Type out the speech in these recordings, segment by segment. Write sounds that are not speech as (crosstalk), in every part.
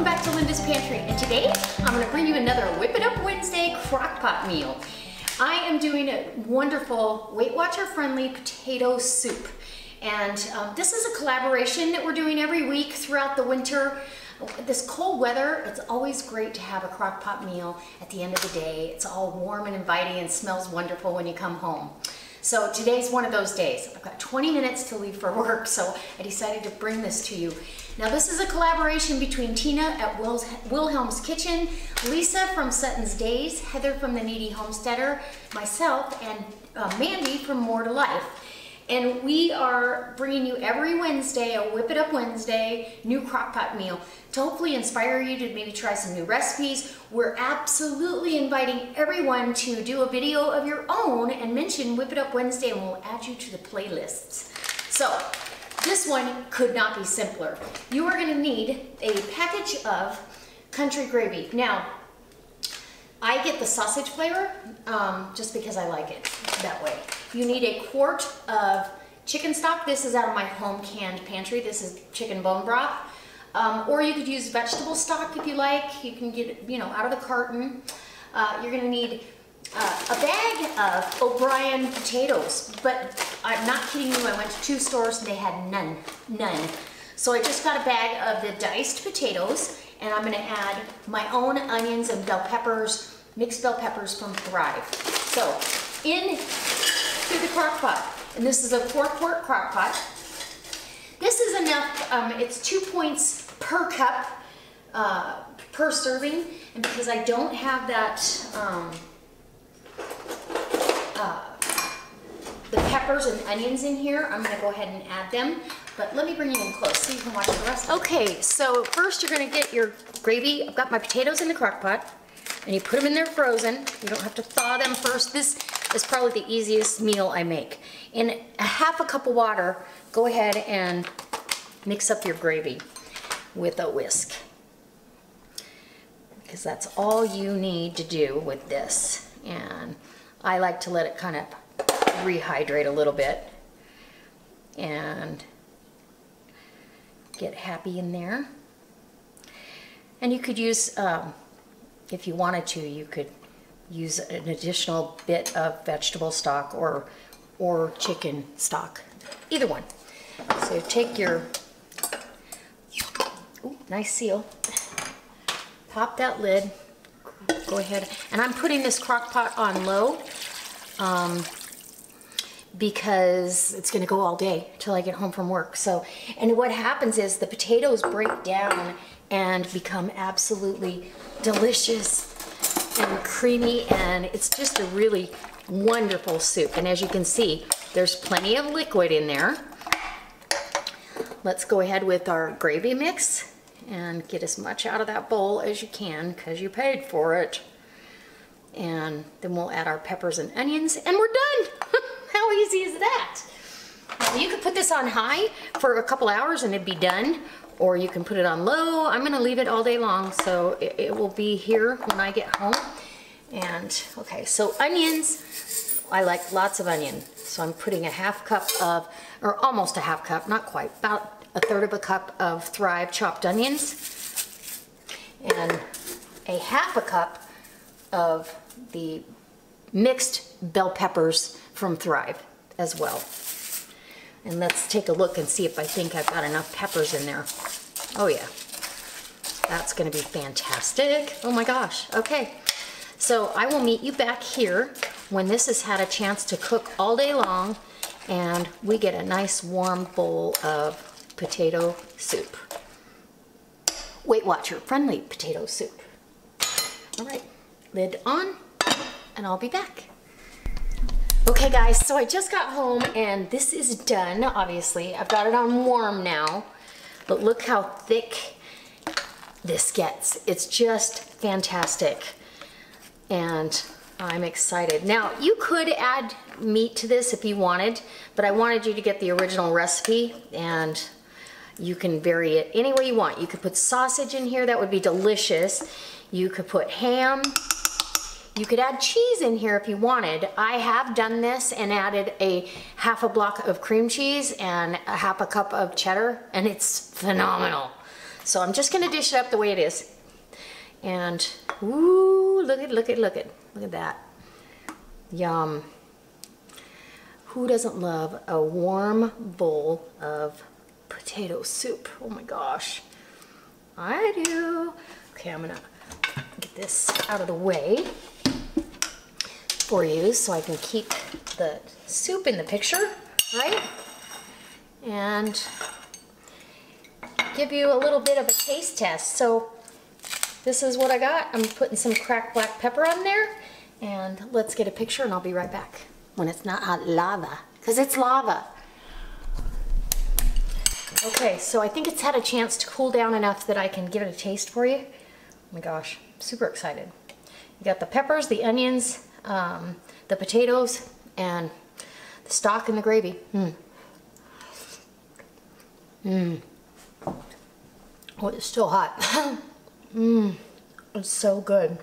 welcome back to Linda's Pantry. And today, I'm gonna bring you another Whip It Up Wednesday crockpot meal. I am doing a wonderful Weight Watcher friendly potato soup. And um, this is a collaboration that we're doing every week throughout the winter. This cold weather, it's always great to have a crockpot meal at the end of the day. It's all warm and inviting and smells wonderful when you come home. So today's one of those days. I've got 20 minutes to leave for work, so I decided to bring this to you. Now this is a collaboration between Tina at Will's, Wilhelm's Kitchen, Lisa from Sutton's Daze, Heather from The Kneady Homesteader, myself, and uh, Mandy from Moore2life. And we are bringing you every Wednesday a Whip It Up Wednesday new crock pot meal to hopefully inspire you to maybe try some new recipes. We're absolutely inviting everyone to do a video of your own and mention Whip It Up Wednesday and we'll add you to the playlists. So this one could not be simpler. You are gonna need a package of country gravy. Now, I get the sausage flavor um, just because I like it that way. You need a quart of chicken stock. This is out of my home canned pantry. This is chicken bone broth. Um, or you could use vegetable stock if you like. You can get it, you know, out of the carton. Uh, you're gonna need uh, a bag of O'Brien potatoes, but I'm not kidding you, I went to two stores and they had none, none. So I just got a bag of the diced potatoes and I'm gonna add my own onions and bell peppers, mixed bell peppers from Thrive. So in to the crock pot, and this is a four quart crock pot. This is enough, um, it's two points per cup uh, per serving, and because I don't have that um, uh, peppers and onions in here, I'm gonna go ahead and add them. But let me bring you in close so you can watch the rest Okay, so first you're gonna get your gravy. I've got my potatoes in the crock pot and you put them in there frozen. You don't have to thaw them first. This is probably the easiest meal I make. In a half a cup of water, go ahead and mix up your gravy with a whisk. Because that's all you need to do with this. And I like to let it kind of rehydrate a little bit and get happy in there. And you could use, um, if you wanted to, you could use an additional bit of vegetable stock or, or chicken stock, either one. So take your, ooh, nice seal, pop that lid, go ahead, and I'm putting this crock pot on low um, because it's gonna go all day till I get home from work. So, and what happens is the potatoes break down and become absolutely delicious and creamy and it's just a really wonderful soup. And as you can see, there's plenty of liquid in there. Let's go ahead with our gravy mix and get as much out of that bowl as you can because you paid for it. And then we'll add our peppers and onions and we're done. Easy is that? You could put this on high for a couple hours and it'd be done or you can put it on low. I'm gonna leave it all day long so it, it will be here when I get home. And okay, so onions, I like lots of onion. So I'm putting a half cup of, or almost a half cup, not quite, about a third of a cup of Thrive chopped onions and a half a cup of the mixed bell peppers from Thrive as well. And let's take a look and see if I think I've got enough peppers in there. Oh yeah, that's gonna be fantastic. Oh my gosh, okay. So I will meet you back here when this has had a chance to cook all day long and we get a nice warm bowl of potato soup. Weight Watcher friendly potato soup. All right, lid on, and I'll be back. Okay guys, so I just got home and this is done, obviously. I've got it on warm now, but look how thick this gets. It's just fantastic. And I'm excited. Now, you could add meat to this if you wanted, but I wanted you to get the original recipe and you can vary it any way you want. You could put sausage in here, that would be delicious. You could put ham. You could add cheese in here if you wanted. I have done this and added a half a block of cream cheese and a half a cup of cheddar, and it's phenomenal. So I'm just gonna dish it up the way it is. And, ooh, look at, look at, look at, look at that. Yum. Who doesn't love a warm bowl of potato soup? Oh my gosh. I do. Okay, I'm gonna get this out of the way for you so I can keep the soup in the picture, right? And give you a little bit of a taste test. So this is what I got. I'm putting some cracked black pepper on there and let's get a picture and I'll be right back when it's not hot lava because it's lava. Okay, so I think it's had a chance to cool down enough that I can give it a taste for you. Oh my gosh, super excited. You got the peppers, the onions, um, the potatoes, and the stock and the gravy. Mmm. Mmm. Oh, it's still hot. Mmm. (laughs) It's so good.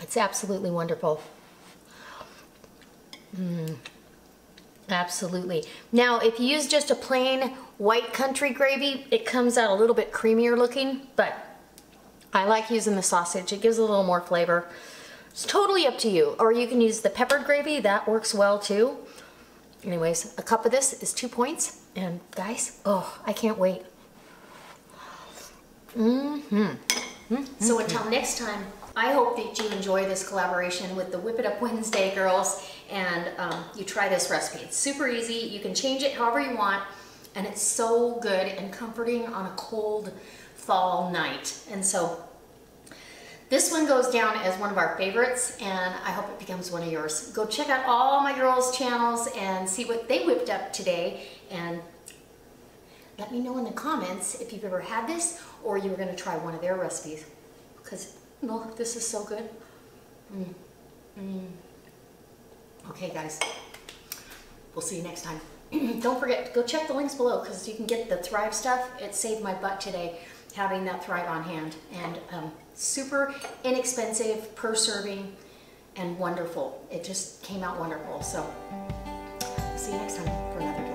It's absolutely wonderful. Mmm. Absolutely. Now, if you use just a plain white country gravy, it comes out a little bit creamier looking, but I like using the sausage. It gives a little more flavor. It's totally up to you. Or you can use the peppered gravy. That works well too. Anyways, a cup of this is two points. And guys, oh, I can't wait. Mm-hmm. Mm -hmm. So until next time, I hope that you enjoy this collaboration with the Whip It Up Wednesday girls and um, you try this recipe. It's super easy. You can change it however you want and it's so good and comforting on a cold fall night. And so this one goes down as one of our favorites and I hope it becomes one of yours. Go check out all my girls' channels and see what they whipped up today and let me know in the comments if you've ever had this or you're going to try one of their recipes because no, this is so good. Mm. Mm. Okay, guys. We'll see you next time. (clears throat) Don't forget, to go check the links below because you can get the Thrive stuff. It saved my butt today having that Thrive on hand. And um, super inexpensive per serving and wonderful. It just came out wonderful. So see you next time for another